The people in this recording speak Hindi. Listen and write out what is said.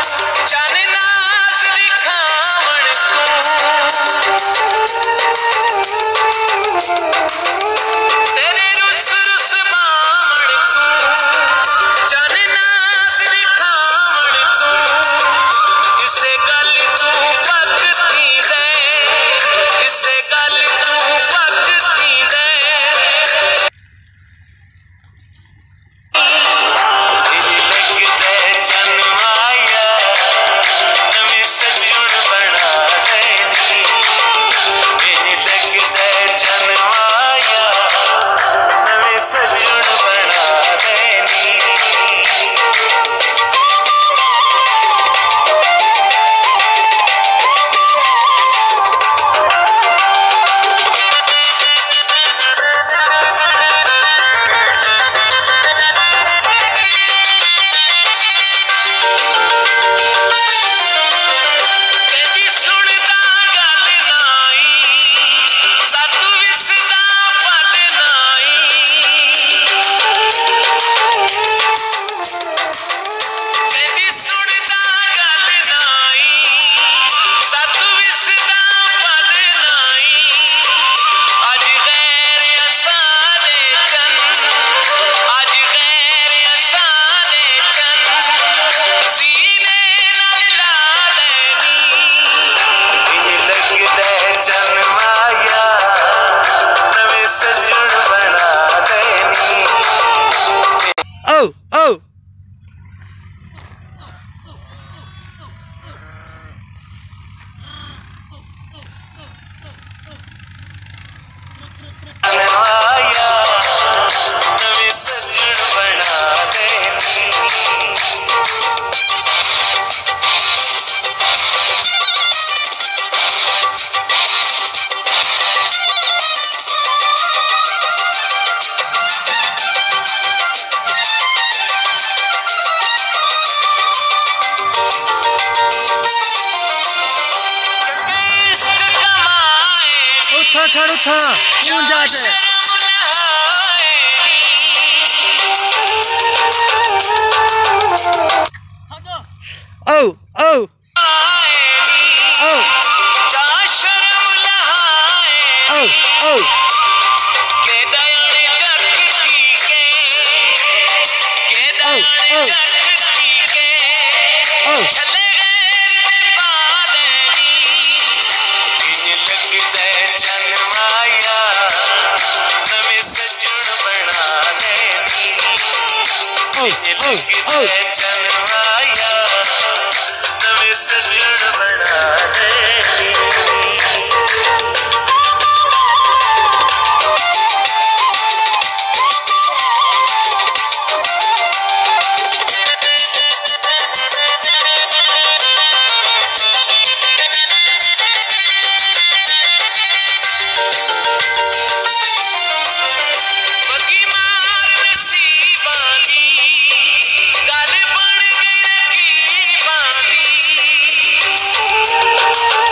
Thank you. Oh, खड़ था क्यों जाते Oh, oh. Oh. Oh, oh. Oh, oh. Oh. दिल के चन आया नवे सज